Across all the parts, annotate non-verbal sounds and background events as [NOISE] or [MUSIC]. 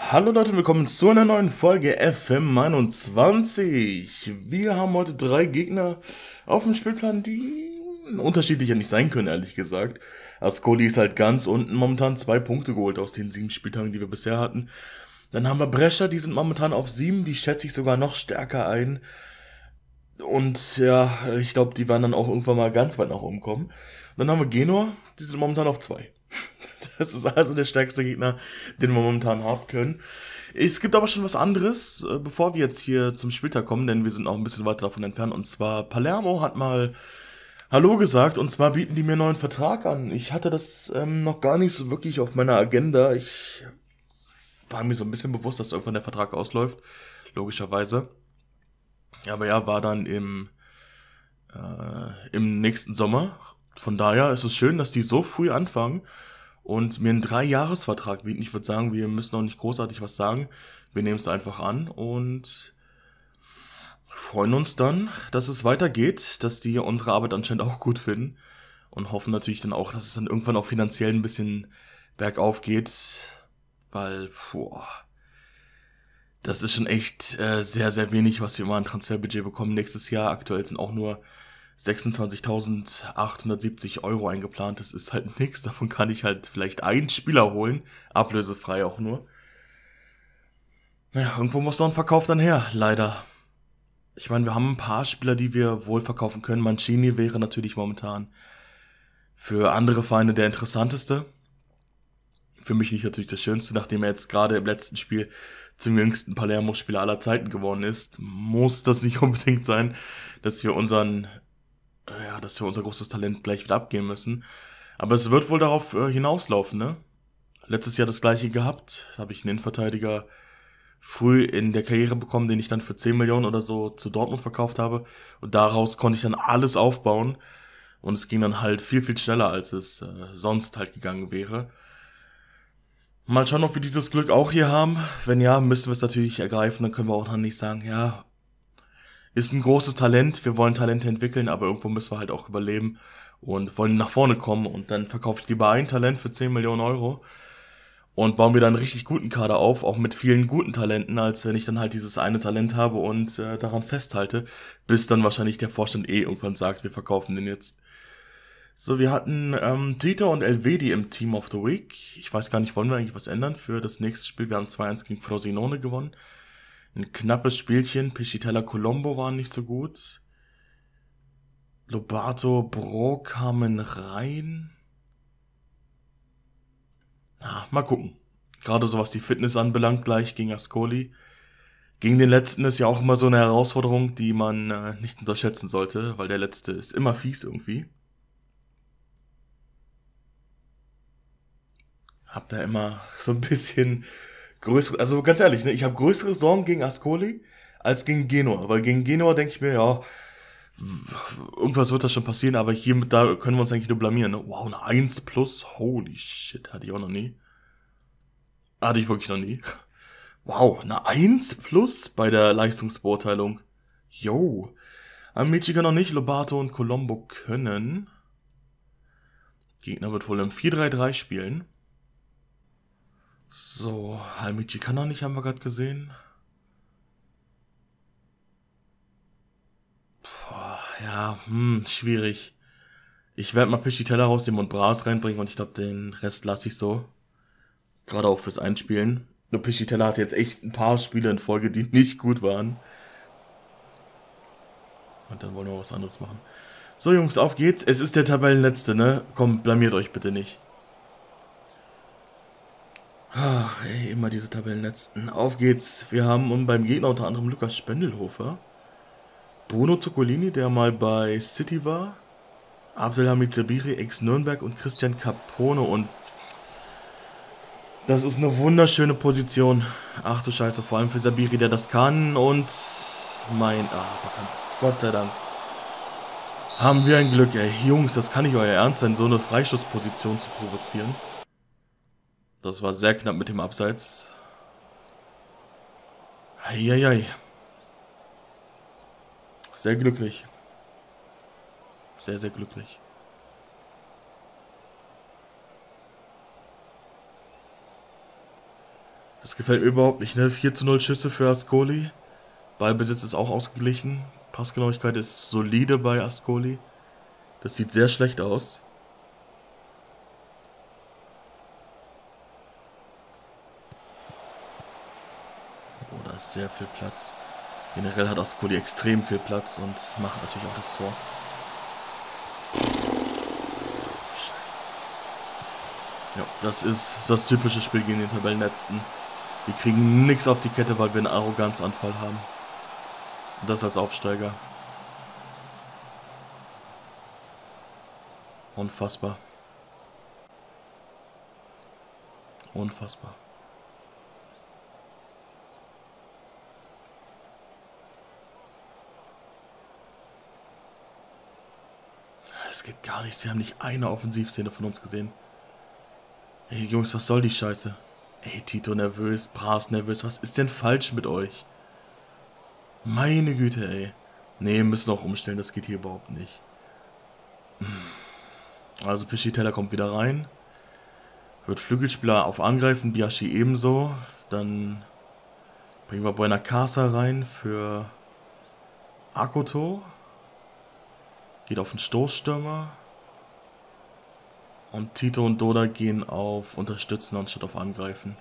Hallo Leute, willkommen zu einer neuen Folge FM21. Wir haben heute drei Gegner auf dem Spielplan, die unterschiedlicher nicht sein können, ehrlich gesagt. Ascoli ist halt ganz unten, momentan zwei Punkte geholt aus den sieben Spieltagen, die wir bisher hatten. Dann haben wir Brescia, die sind momentan auf sieben, die schätze ich sogar noch stärker ein. Und ja, ich glaube, die werden dann auch irgendwann mal ganz weit nach oben kommen. dann haben wir Genua, die sind momentan auf zwei. Das ist also der stärkste Gegner, den wir momentan haben können. Es gibt aber schon was anderes, äh, bevor wir jetzt hier zum Spieltag kommen, denn wir sind auch ein bisschen weiter davon entfernt. Und zwar Palermo hat mal Hallo gesagt und zwar bieten die mir einen neuen Vertrag an. Ich hatte das ähm, noch gar nicht so wirklich auf meiner Agenda. Ich war mir so ein bisschen bewusst, dass irgendwann der Vertrag ausläuft, logischerweise. Aber ja, war dann im, äh, im nächsten Sommer. Von daher ist es schön, dass die so früh anfangen und mir einen Drei-Jahres-Vertrag bieten. Ich würde sagen, wir müssen auch nicht großartig was sagen. Wir nehmen es einfach an und freuen uns dann, dass es weitergeht, dass die unsere Arbeit anscheinend auch gut finden und hoffen natürlich dann auch, dass es dann irgendwann auch finanziell ein bisschen bergauf geht, weil, boah, das ist schon echt äh, sehr, sehr wenig, was wir mal an Transferbudget bekommen nächstes Jahr. Aktuell sind auch nur 26.870 Euro eingeplant. Das ist halt nichts. Davon kann ich halt vielleicht einen Spieler holen. Ablösefrei auch nur. Naja, irgendwo muss doch ein Verkauf dann her, leider. Ich meine, wir haben ein paar Spieler, die wir wohl verkaufen können. Mancini wäre natürlich momentan für andere Feinde der interessanteste. Für mich nicht natürlich das Schönste, nachdem er jetzt gerade im letzten Spiel zum jüngsten Palermo-Spieler aller Zeiten geworden ist, muss das nicht [LAUGHS] unbedingt sein, dass wir unseren ja, dass wir unser großes Talent gleich wieder abgeben müssen. Aber es wird wohl darauf äh, hinauslaufen, ne? Letztes Jahr das gleiche gehabt. Da habe ich einen Innenverteidiger früh in der Karriere bekommen, den ich dann für 10 Millionen oder so zu Dortmund verkauft habe. Und daraus konnte ich dann alles aufbauen. Und es ging dann halt viel, viel schneller, als es äh, sonst halt gegangen wäre. Mal schauen, ob wir dieses Glück auch hier haben. Wenn ja, müssen wir es natürlich ergreifen. Dann können wir auch noch nicht sagen, ja, ist ein großes Talent, wir wollen Talente entwickeln, aber irgendwo müssen wir halt auch überleben und wollen nach vorne kommen und dann verkaufe ich lieber ein Talent für 10 Millionen Euro und bauen wir dann einen richtig guten Kader auf, auch mit vielen guten Talenten, als wenn ich dann halt dieses eine Talent habe und äh, daran festhalte, bis dann wahrscheinlich der Vorstand eh irgendwann sagt, wir verkaufen den jetzt. So, wir hatten ähm, Tito und Elvedi im Team of the Week. Ich weiß gar nicht, wollen wir eigentlich was ändern für das nächste Spiel? Wir haben 2-1 gegen Frosinone gewonnen. Ein knappes Spielchen. Pichitella Colombo waren nicht so gut. Lobato Bro kamen rein. Na, mal gucken. Gerade so was die Fitness anbelangt, gleich gegen Ascoli. Gegen den letzten ist ja auch immer so eine Herausforderung, die man äh, nicht unterschätzen sollte, weil der letzte ist immer fies irgendwie. Hab da immer so ein bisschen größere, also ganz ehrlich, ne, ich habe größere Sorgen gegen Ascoli als gegen Genua, weil gegen Genua denke ich mir, ja, irgendwas wird da schon passieren, aber hier da können wir uns eigentlich nur blamieren. Ne? Wow, eine 1 plus, holy shit, hatte ich auch noch nie. Hatte ich wirklich noch nie. Wow, eine 1 plus bei der Leistungsbeurteilung. Yo. Amici kann noch nicht, Lobato und Colombo können. Gegner wird wohl im 4-3-3 spielen. So, Halmichi kann er nicht, haben wir gerade gesehen. Boah, ja, hm, schwierig. Ich werde mal Pichitella rausnehmen und Bras reinbringen und ich glaube, den Rest lasse ich so. Gerade auch fürs Einspielen. Nur Pichitella hat jetzt echt ein paar Spiele in Folge, die [LAUGHS] nicht gut waren. Und dann wollen wir was anderes machen. So, Jungs, auf geht's. Es ist der Tabellenletzte, ne? Komm, blamiert euch bitte nicht. Ach, ey, immer diese Tabellenletzten. Auf geht's. Wir haben beim Gegner unter anderem Lukas Spendelhofer, Bruno Zuccolini, der mal bei City war, Abdelhamid Zabiri, ex-Nürnberg und Christian Capone und das ist eine wunderschöne Position. Ach du Scheiße, vor allem für Sabiri, der das kann und mein... Ah, Gott sei Dank. Haben wir ein Glück, ey. Jungs, das kann nicht euer Ernst sein, so eine Freistoßposition zu provozieren. Das war sehr knapp mit dem Abseits. Eieiei. Sehr glücklich. Sehr, sehr glücklich. Das gefällt mir überhaupt nicht, ne? 4 zu 0 Schüsse für Ascoli. Ballbesitz ist auch ausgeglichen. Passgenauigkeit ist solide bei Ascoli. Das sieht sehr schlecht aus. Ist sehr viel Platz. Generell hat Ascoli extrem viel Platz und macht natürlich auch das Tor. Scheiße. Ja, das ist das typische Spiel gegen den Tabellenletzten. Wir kriegen nichts auf die Kette, weil wir einen Arroganzanfall haben. Und das als Aufsteiger. Unfassbar. Unfassbar. Es geht gar nicht. Sie haben nicht eine Offensivszene von uns gesehen. Ey, Jungs, was soll die Scheiße? Ey, Tito nervös, Bras nervös. Was ist denn falsch mit euch? Meine Güte, ey. Nee, müssen auch umstellen. Das geht hier überhaupt nicht. Also Pischiteller kommt wieder rein. Wird Flügelspieler auf Angreifen, Biashi ebenso. Dann bringen wir Buena Casa rein für Akoto. Geht auf den Stoßstürmer. Und Tito und Doda gehen auf Unterstützen anstatt auf Angreifen.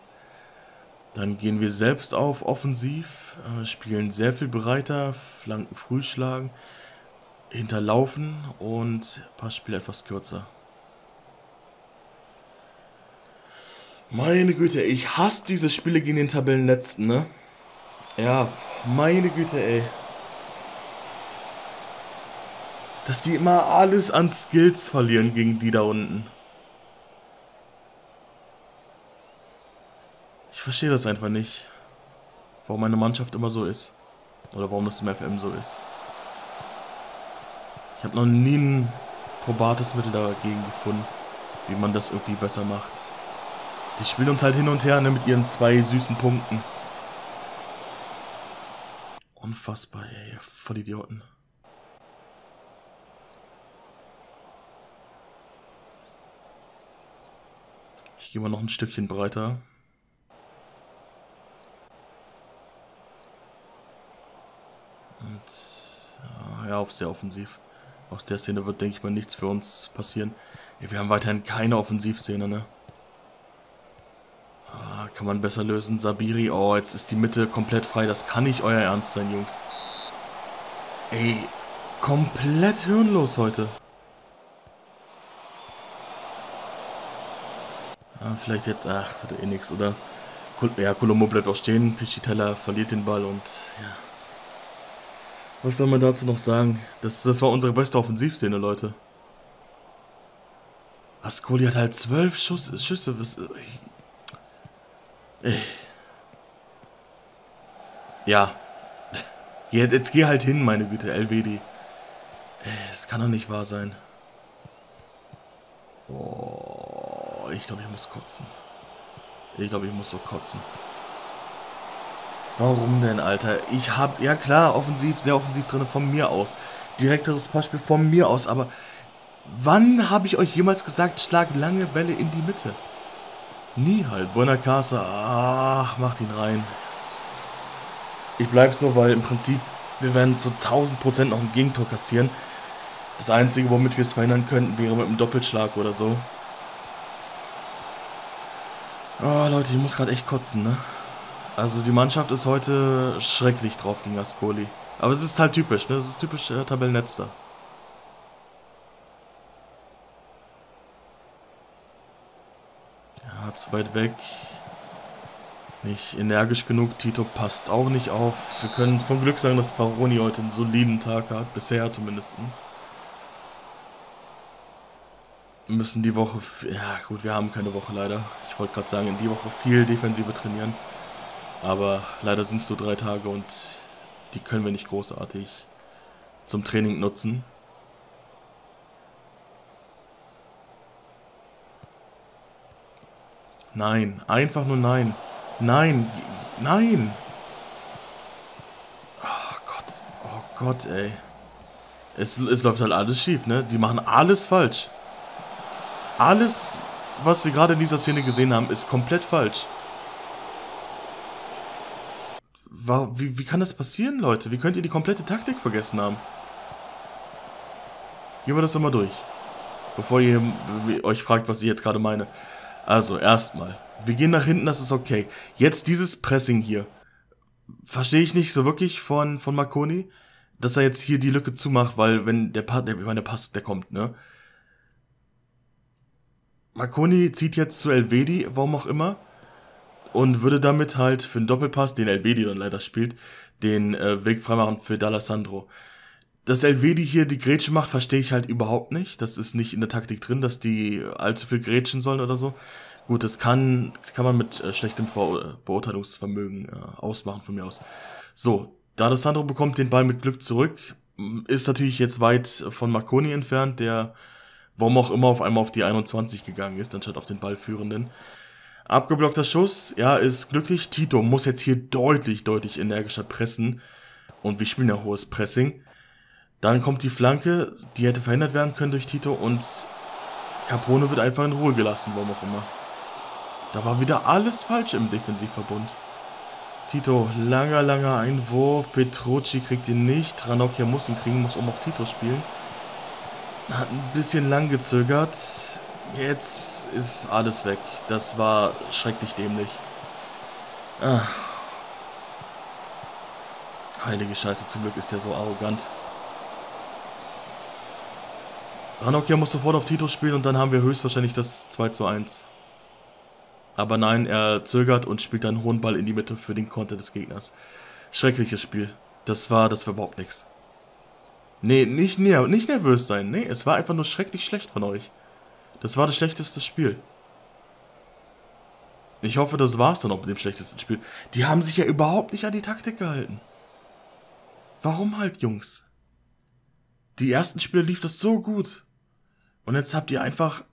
Dann gehen wir selbst auf Offensiv, äh, spielen sehr viel breiter, Flanken früh schlagen, hinterlaufen und Passspiel etwas kürzer. Meine Güte, ich hasse diese Spiele gegen den Tabellenletzten, ne? Ja, meine Güte, ey. Dass die immer alles an Skills verlieren gegen die da unten. Ich verstehe das einfach nicht. Warum meine Mannschaft immer so ist. Oder warum das im FM so ist. Ich habe noch nie ein probates Mittel dagegen gefunden, wie man das irgendwie besser macht. Die spielen uns halt hin und her ne, mit ihren zwei süßen Punkten. Unfassbar, ey. Voll Idioten. Ich gehe mal noch ein Stückchen breiter. Und ja, auf sehr offensiv. Aus der Szene wird, denke ich mal, nichts für uns passieren. Wir haben weiterhin keine Offensivszene, ne? Ah, kann man besser lösen. Sabiri, oh, jetzt ist die Mitte komplett frei. Das kann nicht euer Ernst sein, Jungs. Ey, komplett hirnlos heute. Vielleicht jetzt, ach, wird eh nix, oder? Ja, Colombo bleibt auch stehen. Pichitella verliert den Ball und ja. Was soll man dazu noch sagen? Das, das war unsere beste Offensivszene, Leute. Ascoli hat halt zwölf Schuss, Schüsse. Was, ich, ich. Ja. Jetzt, jetzt geh halt hin, meine Güte, LWD. Es kann doch nicht wahr sein. Oh, ich glaube, ich muss kotzen. Ich glaube, ich muss so kotzen. Warum denn, Alter? Ich hab, ja klar, offensiv, sehr offensiv drin, von mir aus. Direkteres Beispiel von mir aus, aber wann habe ich euch jemals gesagt, schlag lange Bälle in die Mitte? Nie halt. Bonacasa, ach, macht ihn rein. Ich bleib so, weil im Prinzip, wir werden zu 1000% noch ein Gegentor kassieren. Das Einzige, womit wir es verhindern könnten, wäre mit einem Doppelschlag oder so. Oh, Leute, ich muss gerade echt kotzen, ne? Also die Mannschaft ist heute schrecklich drauf gegen Ascoli. Aber es ist halt typisch, ne? Es ist typisch äh, Tabellenletzter. Ja, zu weit weg. Nicht energisch genug. Tito passt auch nicht auf. Wir können von Glück sagen, dass Paroni heute einen soliden Tag hat. Bisher zumindest. Müssen die Woche... Ja gut, wir haben keine Woche leider. Ich wollte gerade sagen, in die Woche viel Defensive trainieren. Aber leider sind es nur drei Tage und die können wir nicht großartig zum Training nutzen. Nein, einfach nur nein. Nein, nein. Oh Gott, oh Gott, ey. Es, es läuft halt alles schief, ne? Sie machen alles falsch. Alles, was wir gerade in dieser Szene gesehen haben, ist komplett falsch. wie, wie kann das passieren, Leute? Wie könnt ihr die komplette Taktik vergessen haben? Gehen wir das doch mal durch. Bevor ihr euch fragt, was ich jetzt gerade meine. Also, erstmal. Wir gehen nach hinten, das ist okay. Jetzt dieses Pressing hier. Verstehe ich nicht so wirklich von, von Marconi, dass er jetzt hier die Lücke zumacht, weil wenn der Pass, der, der Pass, der kommt, ne? Marconi zieht jetzt zu Elvedi, warum auch immer, und würde damit halt für den Doppelpass, den Elvedi dann leider spielt, den äh, Weg freimachen für D'Alessandro. Dass Elvedi hier die Grätsche macht, verstehe ich halt überhaupt nicht. Das ist nicht in der Taktik drin, dass die allzu viel grätschen sollen oder so. Gut, das kann, das kann man mit äh, schlechtem Ver Beurteilungsvermögen äh, ausmachen von mir aus. So, D'Alessandro bekommt den Ball mit Glück zurück. Ist natürlich jetzt weit von Marconi entfernt, der warum auch immer auf einmal auf die 21 gegangen ist, anstatt auf den Ballführenden. Abgeblockter Schuss, ja, ist glücklich. Tito muss jetzt hier deutlich, deutlich energischer pressen. Und wir spielen ja hohes Pressing. Dann kommt die Flanke, die hätte verhindert werden können durch Tito und Capone wird einfach in Ruhe gelassen, warum auch immer. Da war wieder alles falsch im Defensivverbund. Tito, langer, langer Einwurf. Petrucci kriegt ihn nicht. Ranocchia muss ihn kriegen, muss um auf Tito spielen. Hat ein bisschen lang gezögert. Jetzt ist alles weg. Das war schrecklich dämlich. Ach. Heilige Scheiße, zum Glück ist er so arrogant. Ranocchia muss sofort auf Tito spielen und dann haben wir höchstwahrscheinlich das 2 zu 1. Aber nein, er zögert und spielt einen hohen Ball in die Mitte für den Konter des Gegners. Schreckliches Spiel. Das war, das war überhaupt nichts. Nee, nicht, nicht nervös sein. Nee, es war einfach nur schrecklich schlecht von euch. Das war das schlechteste Spiel. Ich hoffe, das war's dann auch mit dem schlechtesten Spiel. Die haben sich ja überhaupt nicht an die Taktik gehalten. Warum halt, Jungs? Die ersten Spiele lief das so gut. Und jetzt habt ihr einfach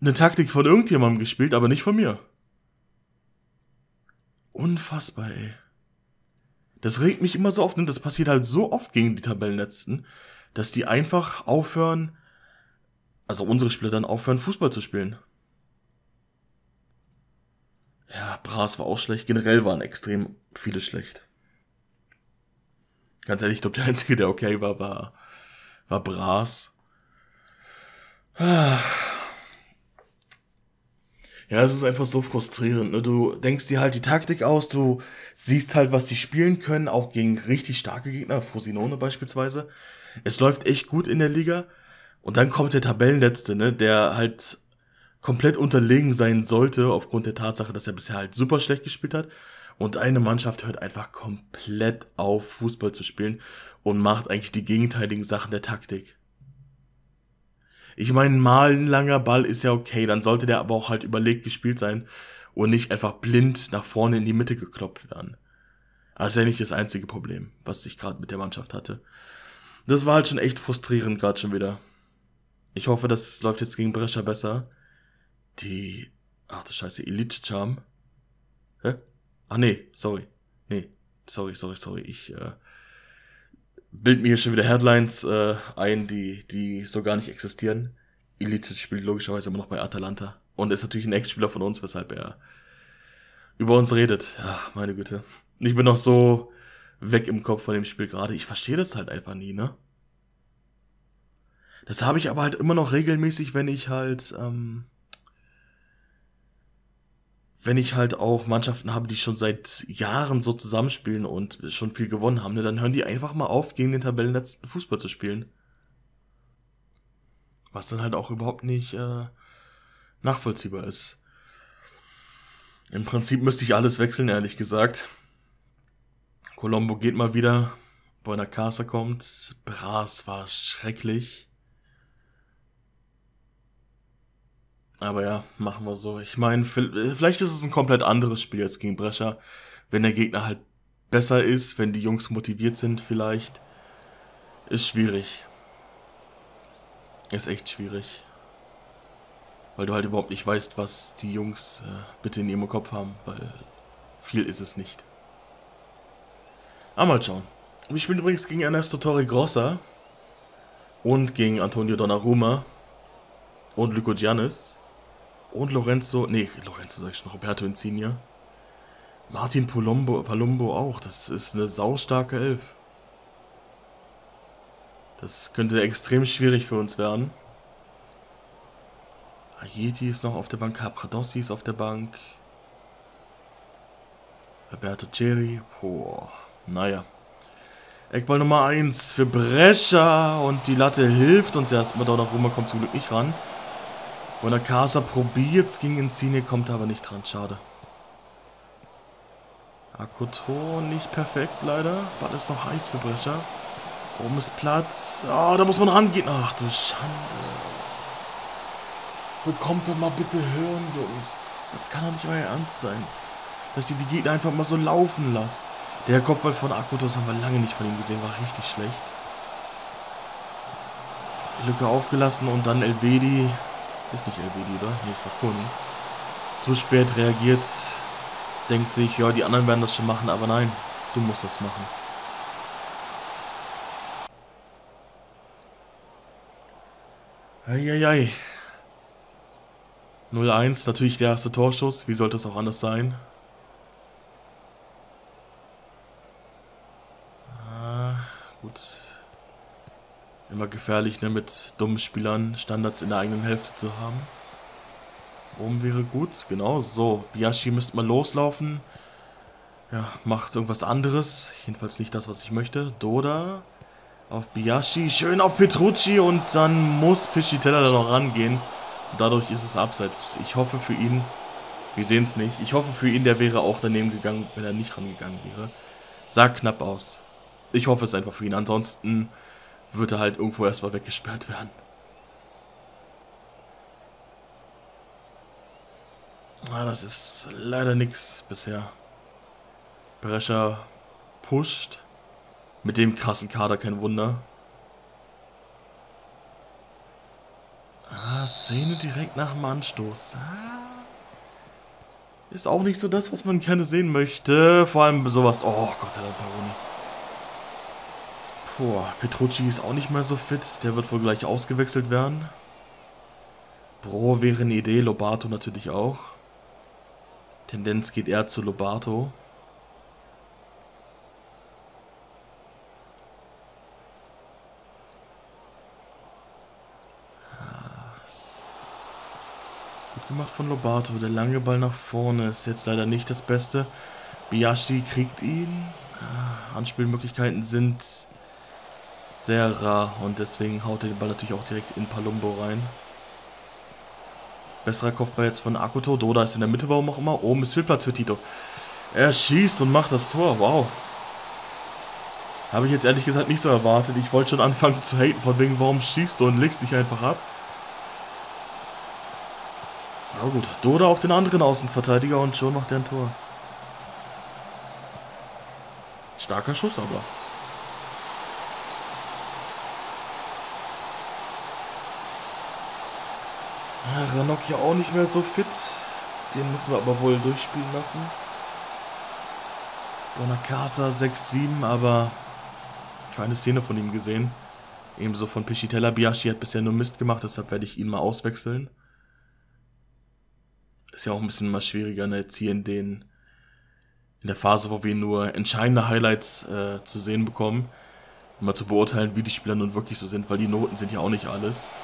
eine Taktik von irgendjemandem gespielt, aber nicht von mir. Unfassbar, ey. Das regt mich immer so oft und das passiert halt so oft gegen die Tabellenletzten, dass die einfach aufhören, also unsere Spieler dann aufhören, Fußball zu spielen. Ja, Bras war auch schlecht. Generell waren extrem viele schlecht. Ganz ehrlich, ich glaube, der Einzige, der okay war, war, war Bras. Ah. Ja, es ist einfach so frustrierend. Ne? Du denkst dir halt die Taktik aus, du siehst halt, was sie spielen können, auch gegen richtig starke Gegner, Frosinone beispielsweise. Es läuft echt gut in der Liga. Und dann kommt der Tabellenletzte, ne, der halt komplett unterlegen sein sollte, aufgrund der Tatsache, dass er bisher halt super schlecht gespielt hat. Und eine Mannschaft hört einfach komplett auf, Fußball zu spielen und macht eigentlich die gegenteiligen Sachen der Taktik. Ich meine, mal ein langer Ball ist ja okay, dann sollte der aber auch halt überlegt gespielt sein und nicht einfach blind nach vorne in die Mitte gekloppt werden. Das ist ja nicht das einzige Problem, was ich gerade mit der Mannschaft hatte. Das war halt schon echt frustrierend gerade schon wieder. Ich hoffe, das läuft jetzt gegen Brescia besser. Die, ach du Scheiße, Elite Charm. Hä? Ach nee, sorry. Nee, sorry, sorry, sorry. Ich äh, bild mir hier schon wieder Headlines äh, ein, die, die so gar nicht existieren. Elite spielt logischerweise immer noch bei Atalanta und ist natürlich ein Ex-Spieler von uns, weshalb er über uns redet. Ja, meine Güte. Ich bin noch so weg im Kopf von dem Spiel gerade. Ich verstehe das halt einfach nie, ne? Das habe ich aber halt immer noch regelmäßig, wenn ich halt ähm, wenn ich halt auch Mannschaften habe, die schon seit Jahren so zusammenspielen und schon viel gewonnen haben, ne, dann hören die einfach mal auf, gegen den Tabellenletzten Fußball zu spielen. Was dann halt auch überhaupt nicht äh, nachvollziehbar ist. Im Prinzip müsste ich alles wechseln, ehrlich gesagt. Colombo geht mal wieder. Buena Casa kommt. Bras war schrecklich. Aber ja, machen wir so. Ich meine, vielleicht ist es ein komplett anderes Spiel als gegen Brescia. Wenn der Gegner halt besser ist, wenn die Jungs motiviert sind, vielleicht. Ist schwierig. Ist echt schwierig. Weil du halt überhaupt nicht weißt, was die Jungs äh, bitte in ihrem Kopf haben, weil viel ist es nicht. Aber mal schauen. Wir spielen übrigens gegen Ernesto Torre Grossa und gegen Antonio Donnarumma und Luco Giannis und Lorenzo, nee, Lorenzo sag ich schon, Roberto Insigne. Martin Palumbo, Palumbo auch. Das ist eine saustarke Elf. Das könnte extrem schwierig für uns werden. Ayeti ist noch auf der Bank, Capradossi ist auf der Bank. Alberto Ceri, boah, naja. Eckball Nummer 1 für Brescia und die Latte hilft uns erstmal. Donnarumma kommt zum Glück nicht ran. Bonacasa probiert es gegen Insigne, kommt aber nicht dran, schade. Akoto nicht perfekt leider. Ball ist noch heiß für Brescia. Oben ist Platz. Oh, da muss man rangehen. Ach du Schande. Bekommt doch mal bitte hören, Jungs. Das kann doch nicht euer Ernst sein. Dass ihr die Gegner einfach mal so laufen lasst. Der Kopfball von Akotos haben wir lange nicht von ihm gesehen. War richtig schlecht. Lücke aufgelassen und dann Elvedi. Ist nicht Elvedi, oder? Nee, ist Makoni. Zu spät reagiert. Denkt sich, ja, die anderen werden das schon machen, aber nein, du musst das machen. Eieiei. 0-1, natürlich der erste Torschuss. Wie sollte es auch anders sein? Immer gefährlich, ne, mit dummen Spielern Standards in der eigenen Hälfte zu haben. Oben wäre gut, genau, so. Biashi müsste mal loslaufen. Ja, macht irgendwas anderes. Jedenfalls nicht das, was ich möchte. Doda auf Biashi, schön auf Petrucci und dann muss Pischitella da noch rangehen. Dadurch ist es abseits. Ich hoffe für ihn, wir sehen es nicht, ich hoffe für ihn, der wäre auch daneben gegangen, wenn er nicht rangegangen wäre. Sah knapp aus. Ich hoffe es einfach für ihn. Ansonsten wird er halt irgendwo erstmal weggesperrt werden. Ah, das ist leider nichts bisher. Brescher pusht. Mit dem krassen Kader kein Wunder. Ah, Szene direkt nach dem Anstoß. Ah. Ist auch nicht so das, was man gerne sehen möchte. Vor allem sowas. Oh, Gott sei Dank, Baroni. Puh, Petrucci ist auch nicht mehr so fit. Der wird wohl gleich ausgewechselt werden. Bro wäre eine Idee, Lobato natürlich auch. Tendenz geht eher zu Lobato. gemacht von Lobato. Der lange Ball nach vorne ist jetzt leider nicht das Beste. Biashi kriegt ihn. Ah, Anspielmöglichkeiten sind sehr rar und deswegen haut er den Ball natürlich auch direkt in Palumbo rein. Besserer Kopfball jetzt von Akoto. Doda ist in der Mitte, warum auch immer. Oben ist viel Platz für Tito. Er schießt und macht das Tor. Wow. Habe ich jetzt ehrlich gesagt nicht so erwartet. Ich wollte schon anfangen zu haten, von wegen, warum schießt du und legst dich einfach ab. Aber gut, Doda auf den anderen Außenverteidiger und schon macht er ein Tor. Starker Schuss aber. Ranok ja auch nicht mehr so fit. Den müssen wir aber wohl durchspielen lassen. Bonacasa 6-7, aber keine Szene von ihm gesehen. Ebenso von Pichitella. Biashi hat bisher nur Mist gemacht, deshalb werde ich ihn mal auswechseln. Ist ja auch ein bisschen mal schwieriger, ne, jetzt hier in den, in der Phase, wo wir nur entscheidende Highlights äh, zu sehen bekommen, mal zu beurteilen, wie die Spieler nun wirklich so sind, weil die Noten sind ja auch nicht alles.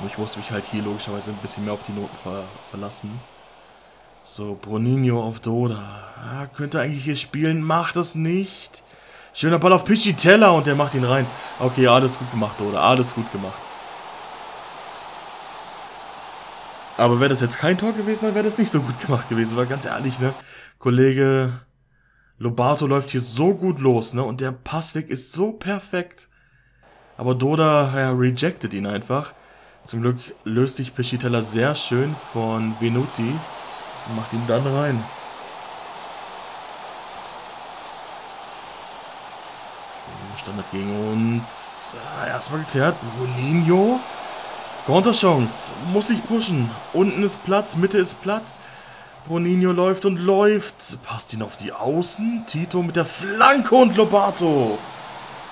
Und ich muss mich halt hier logischerweise ein bisschen mehr auf die Noten ver verlassen. So, Bruninho auf Doda. Ah, könnte eigentlich hier spielen, macht das nicht. Schöner Ball auf Pichitella und der macht ihn rein. Okay, alles gut gemacht, Doda, alles gut gemacht. Aber wäre das jetzt kein Tor gewesen, dann wäre das nicht so gut gemacht gewesen. Weil ganz ehrlich, ne, Kollege Lobato läuft hier so gut los, ne, und der Passweg ist so perfekt. Aber Doda, ja, rejected ihn einfach. Zum Glück löst sich Pescitella sehr schön von Venuti und macht ihn dann rein. Standard gegen uns. Ah, erstmal geklärt. Bruninho Konterchance. Muss ich pushen. Unten ist Platz, Mitte ist Platz. Boninho läuft und läuft. Passt ihn auf die Außen. Tito mit der Flanke und Lobato.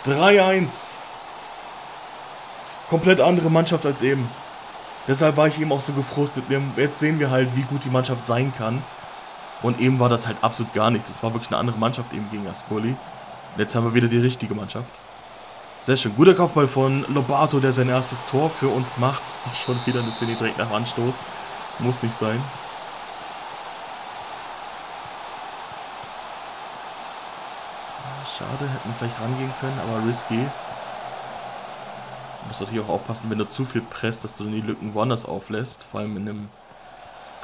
3-1. Komplett andere Mannschaft als eben. Deshalb war ich eben auch so gefrustet. Jetzt sehen wir halt, wie gut die Mannschaft sein kann. Und eben war das halt absolut gar nicht. Das war wirklich eine andere Mannschaft eben gegen Ascoli. Und jetzt haben wir wieder die richtige Mannschaft. Sehr schön. Guter Kopfball von Lobato, der sein erstes Tor für uns macht. [LAUGHS] Schon wieder eine Szene direkt nach Anstoß. Muss nicht sein. Schade, hätten vielleicht rangehen können, aber risky. Du musst natürlich auch aufpassen, wenn du zu viel presst, dass du die Lücken woanders auflässt. Vor allem in einem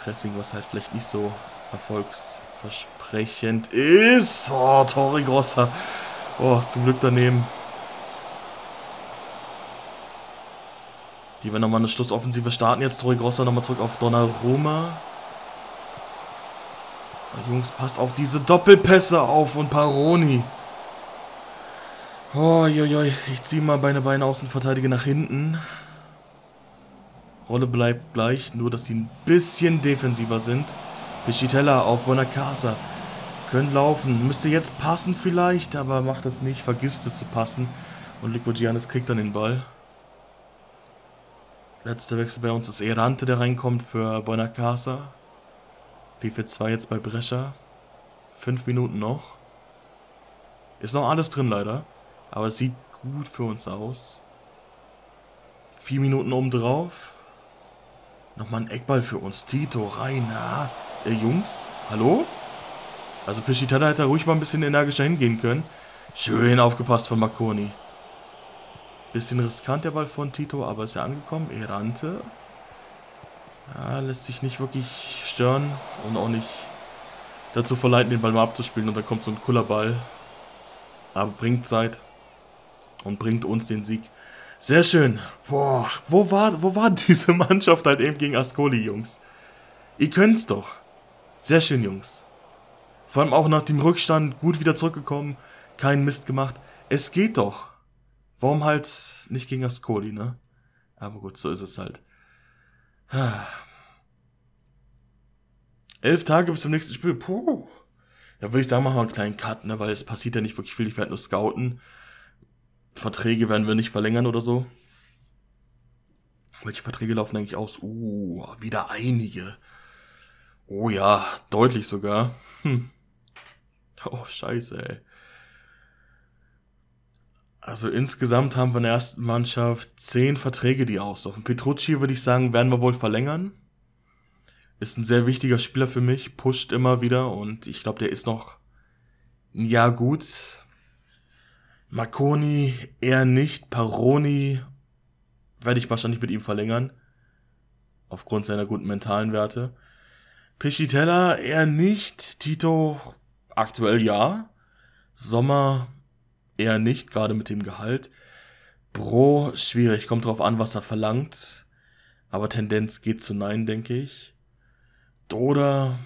Pressing, was halt vielleicht nicht so erfolgsversprechend ist. Oh, Tori Grossa. Oh, zum Glück daneben. Die werden nochmal eine Schlussoffensive starten. Jetzt Tori Grossa nochmal zurück auf Donnarumma. Oh, Jungs, passt auf diese Doppelpässe auf und Paroni. Oh, joi, ich ziehe mal meine beiden Außenverteidiger nach hinten. Rolle bleibt gleich, nur dass sie ein bisschen defensiver sind. Pichitella auf Bonacasa. Können laufen. Müsste jetzt passen vielleicht, aber macht das nicht. Vergisst es zu passen. Und Lico Giannis kriegt dann den Ball. Letzter Wechsel bei uns ist Erante, der reinkommt für Bonacasa. P4-2 jetzt bei Brescia. Fünf Minuten noch. Ist noch alles drin leider. Aber sieht gut für uns aus. Vier Minuten oben drauf. Nochmal ein Eckball für uns. Tito, Rainer. Äh, Jungs, hallo? Also Pischitana hätte ruhig mal ein bisschen energischer hingehen können. Schön aufgepasst von Marconi. Bisschen riskant der Ball von Tito, aber ist ja angekommen. Erante. Ja, lässt sich nicht wirklich stören und auch nicht dazu verleiten, den Ball mal abzuspielen. Und dann kommt so ein cooler Ball. Aber bringt Zeit und bringt uns den Sieg. Sehr schön. Boah, wo war, wo war [LAUGHS] diese Mannschaft halt eben gegen Ascoli, Jungs? Ihr könnt's doch. Sehr schön, Jungs. Vor allem auch nach dem Rückstand gut wieder zurückgekommen, keinen Mist gemacht. Es geht doch. Warum halt nicht gegen Ascoli, ne? Aber gut, so ist es halt. Elf Tage bis zum nächsten Spiel. Puh. Ja, würde ich sagen, machen wir einen kleinen Cut, ne? Weil es passiert ja nicht wirklich viel. Ich werde nur scouten. Verträge werden wir nicht verlängern oder so. Welche Verträge laufen eigentlich aus? Uh, wieder einige. Oh ja, deutlich sogar. Hm. Oh, scheiße, ey. Also insgesamt haben wir in der ersten Mannschaft zehn Verträge, die auslaufen. Petrucci würde ich sagen, werden wir wohl verlängern. Ist ein sehr wichtiger Spieler für mich, pusht immer wieder und ich glaube, der ist noch ein Jahr gut. Marconi eher nicht. Paroni werde ich wahrscheinlich mit ihm verlängern. Aufgrund seiner guten mentalen Werte. Pichitella eher nicht. Tito aktuell ja. Sommer eher nicht, gerade mit dem Gehalt. Bro schwierig, kommt drauf an, was er verlangt. Aber Tendenz geht zu Nein, denke ich. Doda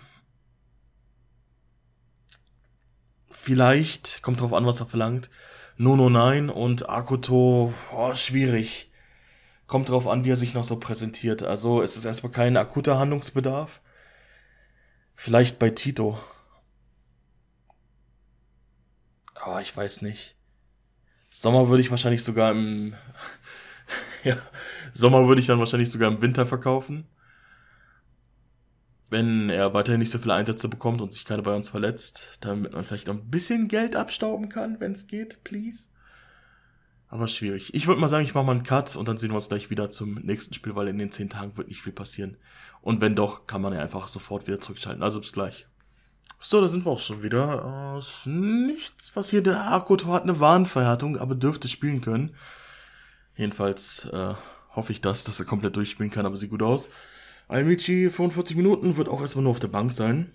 vielleicht, kommt drauf an, was er verlangt. Nono nein und Akuto, oh, schwierig. Kommt drauf an, wie er sich noch so präsentiert. Also es ist erstmal kein akuter Handlungsbedarf. Vielleicht bei Tito. Aber ich weiß nicht. Sommer würde ich wahrscheinlich sogar im. [LAUGHS] ja, Sommer würde ich dann wahrscheinlich sogar im Winter verkaufen wenn er weiterhin nicht so viele Einsätze bekommt und sich keiner bei uns verletzt, damit man vielleicht noch ein bisschen Geld abstauben kann, wenn es geht, please. Aber schwierig. Ich würde mal sagen, ich mache mal einen Cut und dann sehen wir uns gleich wieder zum nächsten Spiel, weil in den zehn Tagen wird nicht viel passieren. Und wenn doch, kann man ja einfach sofort wieder zurückschalten. Also bis gleich. So, da sind wir auch schon wieder. Äh, nichts passiert. Der Akoto hat eine Warnverhärtung, aber dürfte spielen können. Jedenfalls äh, hoffe ich das, dass er komplett durchspielen kann, aber sieht gut aus. Almici 45 Minuten wird auch erstmal nur auf der Bank sein.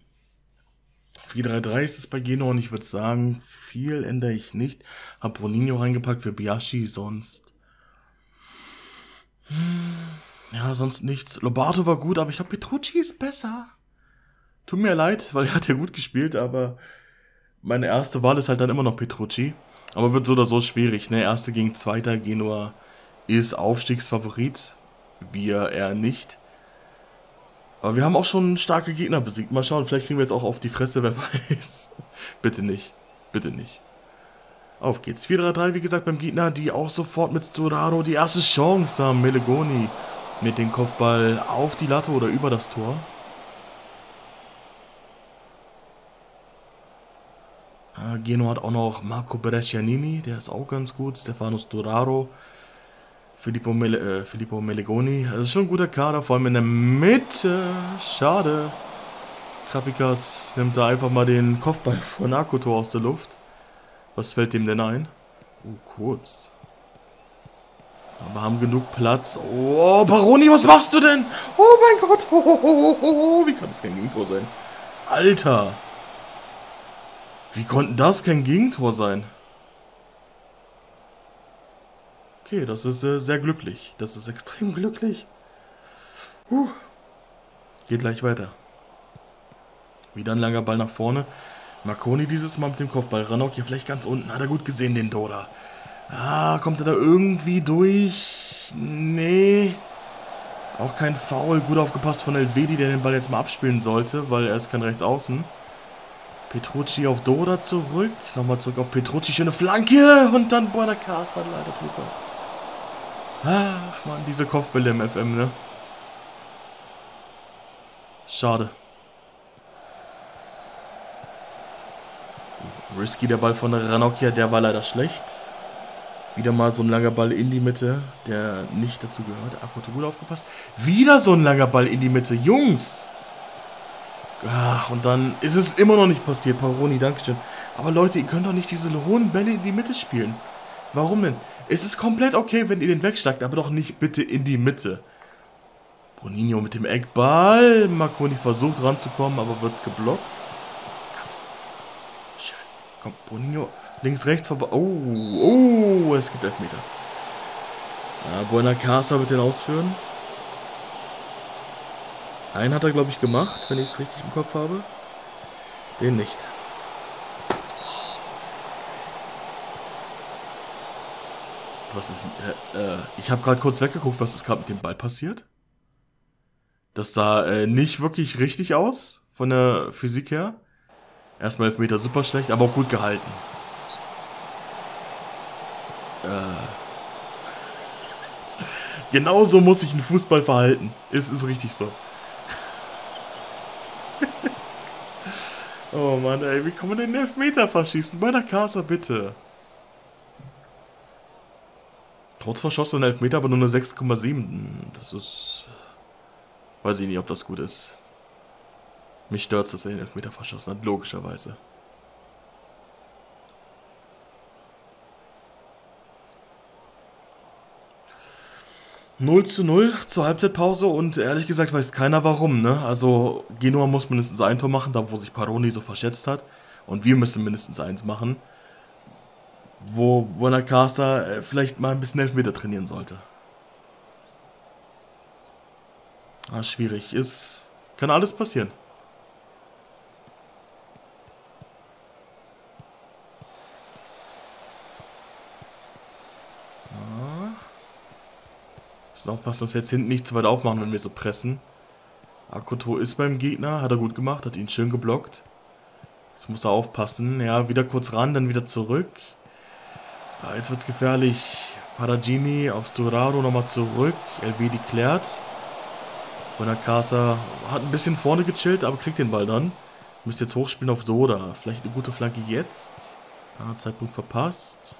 4-3-3 ist es bei Genoa und ich würde sagen, viel ändere ich nicht. Hab Boninho reingepackt für Biaschi, sonst. Ja, sonst nichts. Lobato war gut, aber ich glaube, Petrucci ist besser. Tut mir leid, weil er hat ja gut gespielt, aber meine erste Wahl ist halt dann immer noch Petrucci. Aber wird so oder so schwierig, ne? Erste gegen Zweiter, Genua ist Aufstiegsfavorit. Wir eher nicht. Aber wir haben auch schon starke Gegner besiegt. Mal schauen, vielleicht kriegen wir jetzt auch auf die Fresse, wer [LAUGHS] weiß. Bitte nicht. Bitte nicht. Auf geht's. 4-3-3, wie gesagt, beim Gegner, die auch sofort mit Dorado die erste Chance haben. Melegoni mit dem Kopfball auf die Latte oder über das Tor. Äh, Geno hat auch noch Marco Brescianini, der ist auch ganz gut. Stefano Sturaro. Filippo, Mele äh, Filippo Melegoni. Das ist schon ein guter Kader, vor allem in der Mitte. Schade. Krapikas nimmt da einfach mal den Kopfball [LAUGHS] von Akoto aus der Luft. Was fällt dem denn ein? Oh, kurz. Aber haben genug Platz. Oh, Baroni, was machst du denn? Oh mein Gott. Oh, oh, oh. Wie kann das kein Gegentor sein? Alter. Wie konnte das kein Gegentor sein? Okay, das ist äh, sehr glücklich. Das ist extrem [LAUGHS] glücklich. Puh. Geht gleich weiter. Wieder ein langer Ball nach vorne. Marconi dieses Mal mit dem Kopfball. Ranok hier vielleicht ganz unten. Hat er gut gesehen, den Doda. Ah, kommt er da irgendwie durch? Nee. Auch kein Foul. Gut aufgepasst von Elvedi, der den Ball jetzt mal abspielen sollte, weil er ist kein Rechtsaußen. Petrucci auf Doda zurück. Nochmal zurück auf Petrucci. Schöne Flanke. Und dann Buonacasa leider drüber. Ach man, diese Kopfbälle im FM, ne? Schade. Risky der Ball von Ranocchia, der war leider schlecht. Wieder mal so ein langer Ball in die Mitte, der nicht dazu gehört. Akkoto gut aufgepasst. Wieder so ein langer Ball in die Mitte. Jungs! Ach, und dann ist es immer noch nicht passiert. Paroni, Dankeschön. Aber Leute, ihr könnt doch nicht diese hohen Bälle in die Mitte spielen. Warum denn? Es ist komplett okay, wenn ihr den wegschlagt, aber doch nicht bitte in die Mitte. Boninho mit dem Eckball. Marconi versucht ranzukommen, aber wird geblockt. Ganz schön. Komm, Boninho links, rechts vorbei. Oh, oh, es gibt Elfmeter. Ja, Buena Casa wird den ausführen. Einen hat er, glaube ich, gemacht, wenn ich es richtig im Kopf habe. Den nicht. Was ist. Äh, äh, ich habe gerade kurz weggeguckt, was ist gerade mit dem Ball passiert. Das sah äh, nicht wirklich richtig aus, von der Physik her. Erstmal Meter super schlecht, aber auch gut gehalten. Äh. [LAUGHS] Genauso muss sich ein Fußball verhalten. Ist, ist richtig so. [LAUGHS] oh Mann, ey, wie kann man den Elfmeter verschießen? Bei der Casa, bitte. Trotz verschossenen Elfmeter aber nur eine 6,7. Das ist... Weiß ich nicht, ob das gut ist. Mich stört dass er den Elfmeter verschossen hat, logischerweise. Null zu 0 zur Halbzeitpause und ehrlich gesagt weiß keiner warum, ne? Also Genua muss mindestens ein Tor machen, da wo sich Paroni so verschätzt hat. Und wir müssen mindestens eins machen wo Bonacasa äh, vielleicht mal ein bisschen Elfmeter trainieren sollte. Ah, schwierig. Ist. Kann alles passieren. Ah. Müssen aufpassen, dass wir jetzt hinten nicht zu weit aufmachen, wenn wir so pressen. Akoto ist beim Gegner, hat er gut gemacht, hat ihn schön geblockt. Jetzt muss er aufpassen. Ja, wieder kurz ran, dann wieder zurück. Ah, jetzt wird's gefährlich. Paragini auf Sturaro nochmal zurück. LB klärt. Bonacasa hat ein bisschen vorne gechillt, aber kriegt den Ball dann. Müsste jetzt hochspielen auf Doda. Vielleicht eine gute Flanke jetzt. Ah, Zeitpunkt verpasst.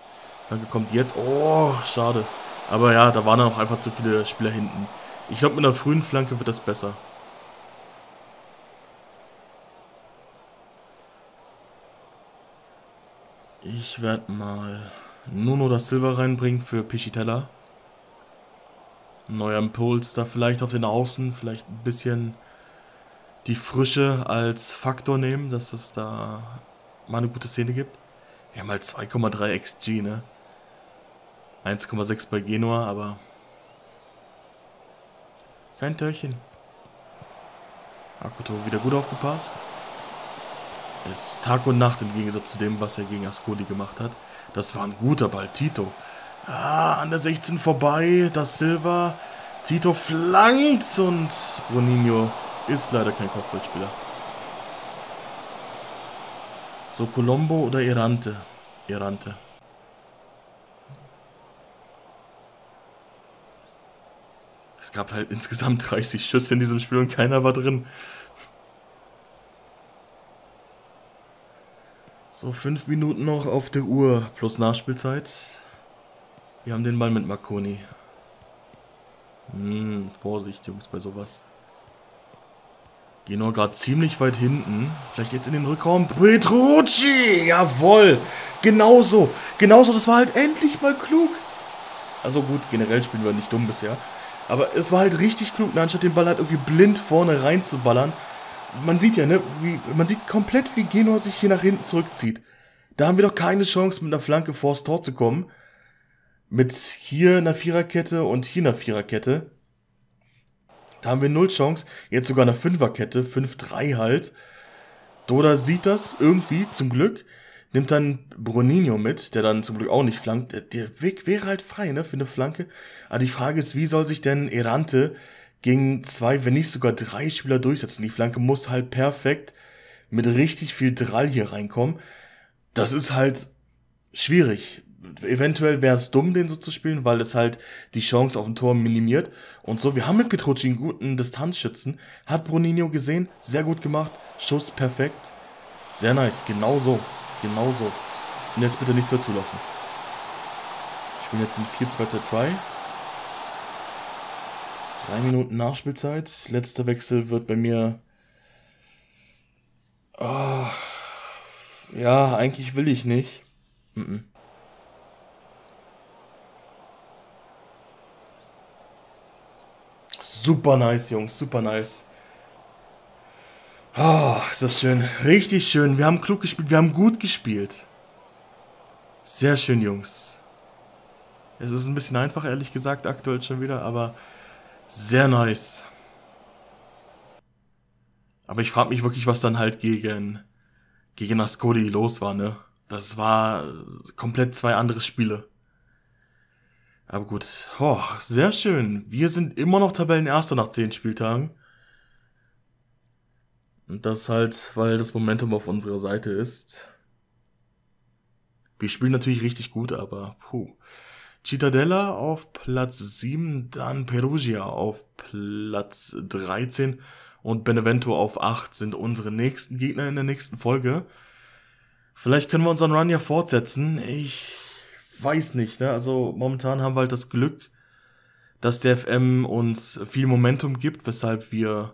Flanke kommt jetzt. Oh, schade. Aber ja, da waren auch einfach zu viele Spieler hinten. Ich glaube, mit einer frühen Flanke wird das besser. Ich werde mal Nuno das Silber reinbringen für Pichitella. Neuer Impuls da vielleicht auf den Außen, vielleicht ein bisschen die Frische als Faktor nehmen, dass es da mal eine gute Szene gibt. Wir haben halt 2,3 XG, ne? 1,6 bei Genua, aber kein Törchen. Akuto wieder gut aufgepasst. Ist Tag und Nacht im Gegensatz zu dem, was er gegen Ascoli gemacht hat. Das war ein guter Ball, Tito. Ah, an der 16 vorbei, das Silva. Tito flankt und Boninho ist leider kein Kopfballspieler. So, Colombo oder Irante? Irante. Es gab halt insgesamt [LAUGHS] 30 Schüsse in diesem Spiel und keiner war drin. So, fünf Minuten noch auf der Uhr plus Nachspielzeit. Wir haben den Ball mit Marconi. Hm, Vorsicht, Jungs, bei sowas. Genor gerade ziemlich weit hinten. Vielleicht jetzt in den Rückraum. Petrucci! Jawoll! Genauso. Genauso. Das war halt endlich mal klug. Also gut, generell spielen wir nicht dumm bisher. Aber es war halt richtig klug, ne? anstatt den Ball halt irgendwie blind vorne reinzuballern. Man sieht ja, ne, wie, man sieht komplett, wie Genor sich hier nach hinten zurückzieht. Da haben wir doch keine Chance, mit einer Flanke vors Tor zu kommen. Mit hier einer Viererkette und hier einer Viererkette. Da haben wir null Chance. Jetzt sogar eine Fünferkette, 5-3 halt. Doda sieht das irgendwie, zum Glück. Nimmt dann Bruninho mit, der dann zum Glück auch nicht flankt. Der, der Weg wäre halt frei, ne, für eine Flanke. Aber die Frage ist, wie soll sich denn Erante gegen zwei, wenn nicht sogar drei Spieler durchsetzen? Die Flanke muss halt perfekt mit richtig viel Drall hier reinkommen. Das ist halt schwierig eventuell wäre es dumm, den so zu spielen, weil es halt die Chance auf ein Tor minimiert. Und so, wir haben mit Petrucci einen guten Distanzschützen. Hat Bruninho gesehen, sehr gut gemacht, Schuss perfekt. Sehr nice, genau so, genau so. Und jetzt bitte nichts mehr zulassen. Ich bin jetzt in 4-2-2-2. Drei Minuten Nachspielzeit. Letzter Wechsel wird bei mir... Oh, ja, eigentlich will ich nicht. Mm -mm. Super nice, Jungs, super nice. Oh, ist das schön. Richtig schön. Wir haben klug gespielt, wir haben gut gespielt. Sehr schön, Jungs. Es ist ein bisschen einfach, ehrlich gesagt, aktuell schon wieder, aber sehr nice. Aber ich frage mich wirklich, was dann halt gegen, gegen Ascodi los war, ne? Das war komplett zwei andere Spiele. Aber gut. Oh, sehr schön. Wir sind immer noch Tabellenerster nach 10 Spieltagen. Und das halt, weil das Momentum auf unserer Seite ist. Wir spielen natürlich richtig gut, aber puh. Cittadella auf Platz 7, dann Perugia auf Platz 13 und Benevento auf 8 sind unsere nächsten Gegner in der nächsten Folge. Vielleicht können wir unseren Run ja fortsetzen. Ich weiß nicht, ne? Also momentan haben wir halt das Glück, dass der FM uns viel Momentum gibt, weshalb wir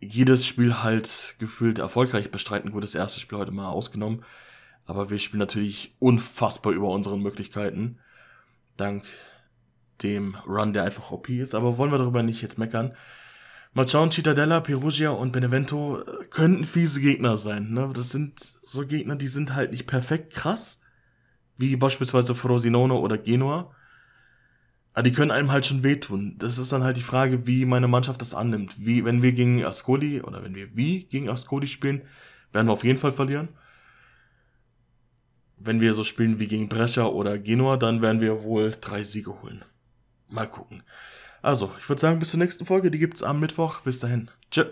jedes Spiel halt gefühlt erfolgreich bestreiten. Gut, das erste Spiel heute mal ausgenommen. Aber wir spielen natürlich unfassbar über unseren Möglichkeiten. Dank dem Run, der einfach OP ist. Aber wollen wir darüber nicht jetzt meckern. Mal schauen, Cittadella, Perugia und Benevento könnten fiese Gegner sein. Ne? Das sind so Gegner, die sind halt nicht perfekt krass wie beispielsweise Frosinone oder Genua. Aber die können einem halt schon wehtun. Das ist dann halt die Frage, wie meine Mannschaft das annimmt. Wie, wenn wir gegen Ascoli oder wenn wir wie gegen Ascoli spielen, werden wir auf jeden Fall verlieren. Wenn wir so spielen wie gegen Brescia oder Genua, dann werden wir wohl drei Siege holen. Mal gucken. Also, ich würde sagen, bis zur nächsten Folge. Die gibt's am Mittwoch. Bis dahin. Tschüss.